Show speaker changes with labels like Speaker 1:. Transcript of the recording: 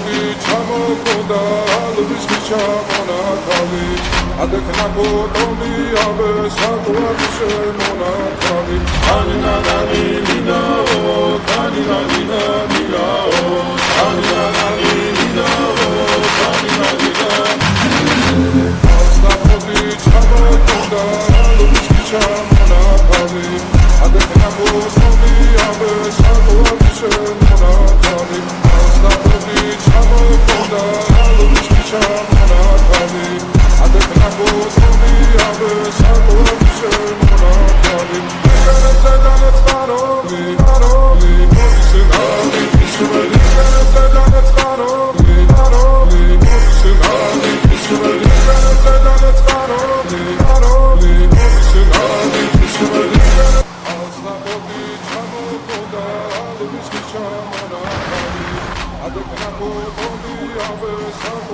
Speaker 1: Taki czamo koda, lubisz mi ona kawi Adek na kodo mi, aby sakła mi się ona kawi Ani na nani, o, kani na I don't know what the other side